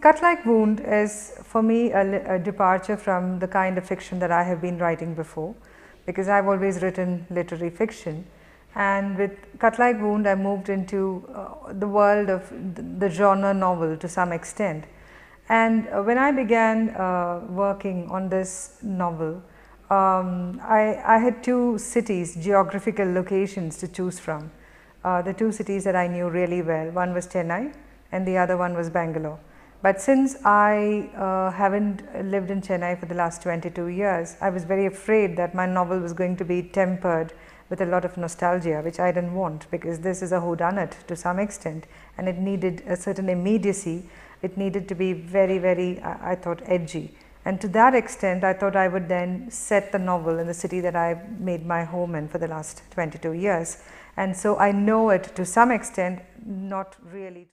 Cut Like Wound is for me a, a, departure from the kind of fiction that I have been writing before because I've always written literary fiction and with Cut Like Wound I moved into uh, the world of the, the, genre novel to some extent and uh, when I began uh, working on this novel um, I, I, had two cities, geographical locations to choose from. Uh, the two cities that I knew really well, one was Chennai and the other one was Bangalore. But since I uh, haven't lived in Chennai for the last 22 years, I was very afraid that my novel was going to be tempered with a lot of nostalgia, which I didn't want because this is a whodunit to some extent and it needed a certain immediacy. It needed to be very, very, I, I thought, edgy. And to that extent, I thought I would then set the novel in the city that I made my home in for the last 22 years. And so I know it to some extent, not really.